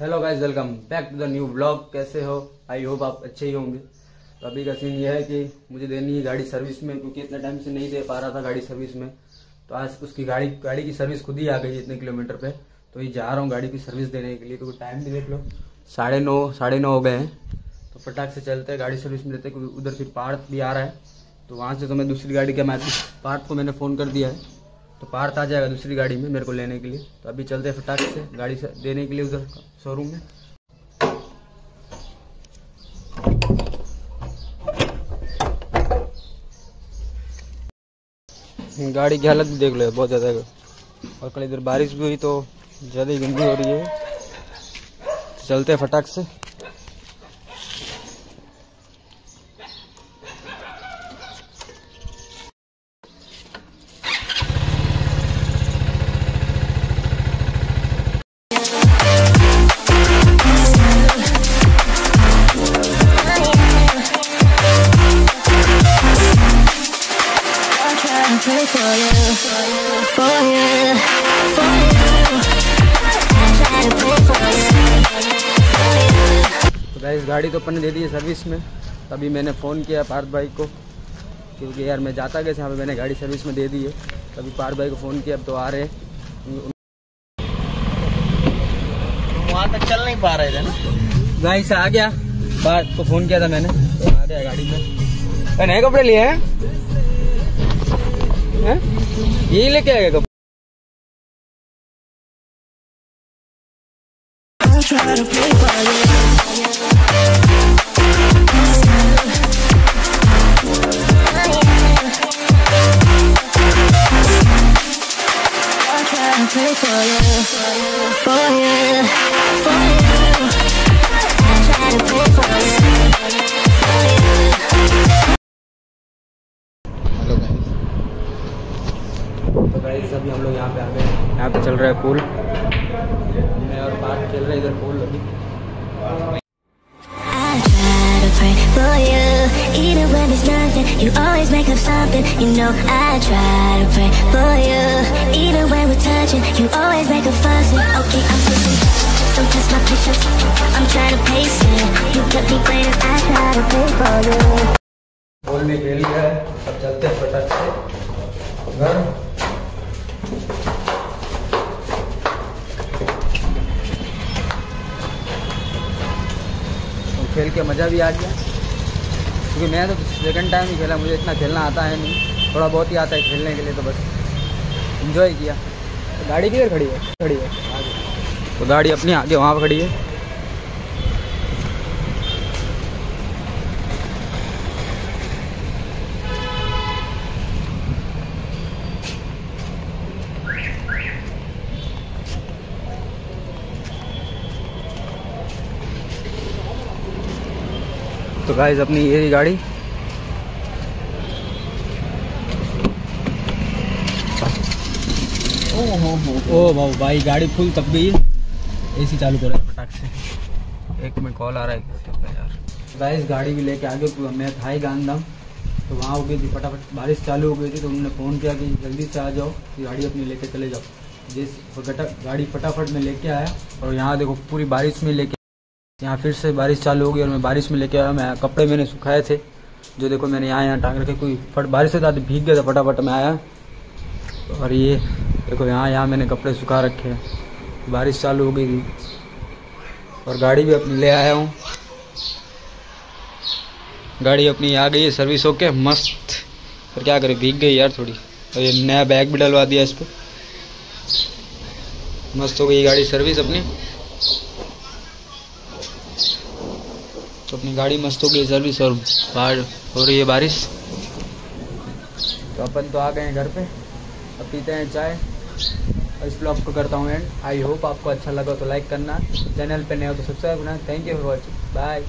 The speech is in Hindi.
Hello guys welcome back to the new blog कैसे हो? आई होप आप अच्छे ही होंगे। तो अभी का सीन ये है कि मुझे देनी है गाड़ी सर्विस में, क्योंकि इतना टाइम से नहीं दे पा रहा था गाड़ी सर्विस में। तो आज उसकी गाड़ी गाड़ी की सर्विस खुद ही आ गई इतने किलोमीटर पे। तो ये जा रहा हूँ गाड़ी की सर्विस देने के लिए, क्योंकि टाइम भी देख लो। साढ़े नौ साढ़े नौ हो गए हैं। तो फटाक से चलते हैं, गाड़ी सर्विस में देते हैं, क्योंकि उधर फिर पार्ट भी आ रहा है। तो वहाँ से तो मैं दूसरी गाड़ी के मैं पार्ट को मैंने फ़ोन कर दिया है। तो पार्थ आ जाएगा दूसरी गाड़ी में मेरे को लेने के लिए। तो अभी चलते हैं फटाक से, गाड़ी से देने के लिए उधर शोरूम में। गाड़ी की हालत देख लो बहुत ज़्यादा और कल इधर बारिश भी हुई तो ज़्यादा ही गंदी हो रही है। चलते हैं फटाक से। For you, for you, for you. तो गाइस गाड़ी तो अपन ने दे दी है सर्विस में। तभी मैंने फ़ोन किया पार्थ भाई को क्योंकि यार मैं जाता कैसे यहाँ पे मैंने गाड़ी सर्विस में दे दी है। तभी पार्थ भाई को फ़ोन किया अब तो आ रहे हैं। वहाँ तक चल नहीं पा रहे थे ना? गाइस आ गया। पार्थ को फ़ोन किया था मैंने। तो आ गया गाड़ी में। नए कपड़े लिए हैं? हैं? यही लेके आ गए कपड़े try to pray for you. I try to pray for you, for you, for you. हम लोग यहाँ पे आ गए यहाँ पे चल रहा है पूल मैं और पार्थ खेल रहे हैं इधर पूल अभी even when there's nothing. You always make up something. You know I try to pray for you, even when we're touching. You always make a fuss. Okay, I'm pushing. Don't test my patience. I'm trying to pace it. You got me playing. I try to pray for you. Pool में खेल है अब चलते हैं फटाक से घर खेल के मज़ा भी आ गया। क्योंकि मैं तो सेकंड टाइम ही खेला, मुझे इतना खेलना आता है नहीं। थोड़ा बहुत ही आता है खेलने के लिए तो बस। इन्जॉय किया। तो गाड़ी किधर खड़ी है? खड़ी है। आगे तो गाड़ी अपनी आगे, वहाँ पर खड़ी है। तो गाइज़ अपनी ये गाड़ी। ओ भाऊ भाई, गाड़ी फुल तब गई एसी चालू करो फटाक से। एक मिनट कॉल आ रहा है किसी यार। गाइस गाड़ी भी लेके आ गए मैं था ही गांधम तो वहाँ हो गई थी फटाफट। बारिश चालू हो गई थी तो उन्होंने फ़ोन किया कि जल्दी से आ जाओ कि गाड़ी अपनी लेके चले जाओ। जिस गाड़ी फटाफट में लेके आया और यहाँ देखो पूरी बारिश में लेके यहाँ फिर से बारिश चालू हो गई और मैं बारिश में लेके आया। मैं कपड़े मैंने सुखाए थे। जो देखो मैंने यहाँ यहाँ टांग रखे, कोई फट बारिश से ज़्यादा भीग गया था फटाफट में आया। और ये देखो यहाँ यहाँ मैंने कपड़े सुखा रखे हैं। बारिश चालू हो गई थी। और गाड़ी भी अपनी ले आया हूँ। गाड़ी अपनी आ गई है सर्विस होके, मस्त। पर क्या करें, भीग गई यार थोड़ी। और ये नया बैग भी डलवा दिया इस पर मस्त हो गई गाड़ी सर्विस अपनी। तो अपनी गाड़ी मस्त हो गई सर्विस और बाहर हो रही है बारिश। तो अपन तो आ गए हैं घर पे। अब पीते हैं चाय। इस ब्लॉग को करता हूँ एंड आई होप आपको अच्छा लगा तो लाइक करना। चैनल पे नए हो तो सब्सक्राइब करना। Thank you for watching bye